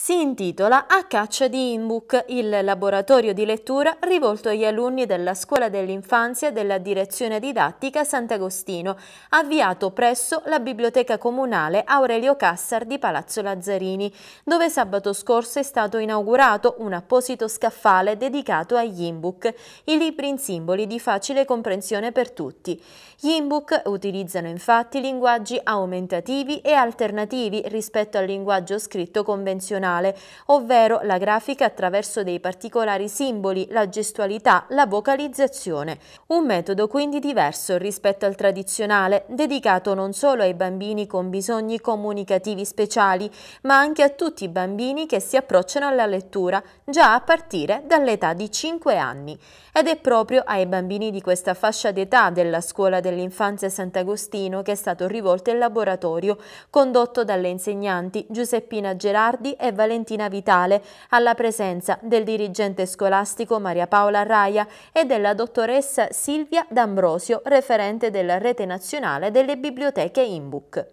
Si intitola A caccia di Inbook, il laboratorio di lettura rivolto agli alunni della Scuola dell'Infanzia della Direzione Didattica Sant'Agostino, avviato presso la Biblioteca Comunale Aurelio Cassar di Palazzo Lazzarini, dove sabato scorso è stato inaugurato un apposito scaffale dedicato agli Inbook, i libri in simboli di facile comprensione per tutti. Gli Inbook utilizzano infatti linguaggi aumentativi e alternativi rispetto al linguaggio scritto convenzionale funzionale, ovvero la grafica attraverso dei particolari simboli, la gestualità, la vocalizzazione. Un metodo quindi diverso rispetto al tradizionale, dedicato non solo ai bambini con bisogni comunicativi speciali, ma anche a tutti i bambini che si approcciano alla lettura già a partire dall'età di 5 anni. Ed è proprio ai bambini di questa fascia d'età della Scuola dell'Infanzia Sant'Agostino che è stato rivolto il laboratorio condotto dalle insegnanti Giuseppina Gerardi e Valentina Vitale, alla presenza del dirigente scolastico Maria Paola Raia e della dottoressa Silvia D'Ambrosio, referente della Rete Nazionale delle Biblioteche Inbook.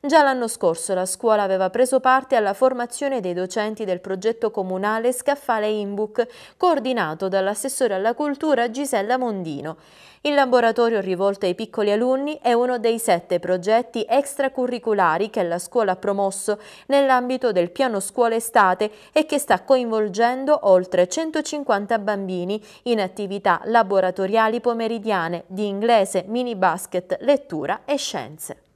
Già l'anno scorso la scuola aveva preso parte alla formazione dei docenti del progetto comunale Scaffale Inbook, coordinato dall'assessore alla cultura Gisella Mondino. Il laboratorio rivolto ai piccoli alunni è uno dei sette progetti extracurriculari che la scuola ha promosso nell'ambito del piano scuola estate e che sta coinvolgendo oltre 150 bambini in attività laboratoriali pomeridiane di inglese, mini basket, lettura e scienze.